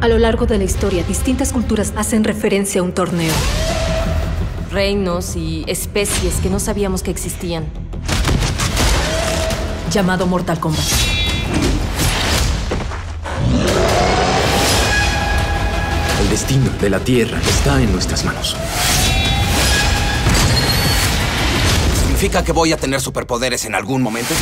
A lo largo de la historia, distintas culturas hacen referencia a un torneo. Reinos y especies que no sabíamos que existían. Llamado Mortal Kombat. El destino de la Tierra está en nuestras manos. ¿Significa que voy a tener superpoderes en algún momento?